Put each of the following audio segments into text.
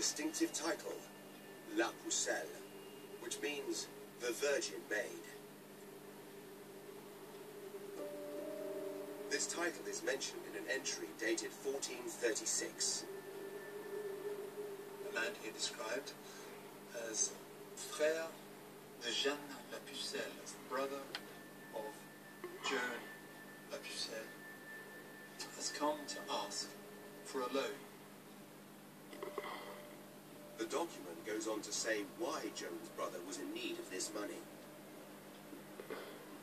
distinctive title, La Pucelle, which means the Virgin Maid. This title is mentioned in an entry dated 1436. The man here described as Frère de Jeanne la Pucelle, brother of Joan la Pucelle, has come to ask for a loan. The document goes on to say why Joan's brother was in need of this money.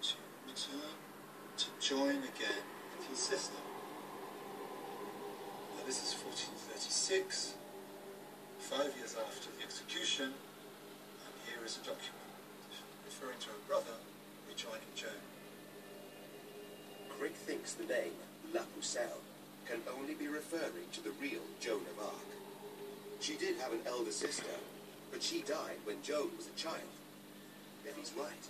To return to join again with his sister. Now this is 1436, five years after the execution, and here is a document referring to a brother rejoining Joan. Crick thinks the name La Pucelle can only be referring to the real Joan of Arc. She did have an elder sister, but she died when Joan was a child. If he's right,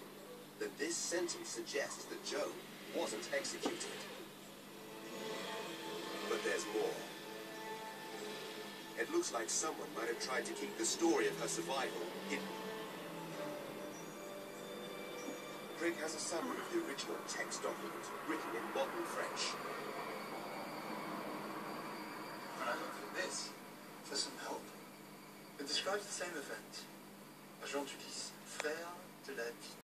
then this sentence suggests that Joan wasn't executed. But there's more. It looks like someone might have tried to keep the story of her survival hidden. Craig has a summary of the original text document describes the same event. Jean Dulis, frère de la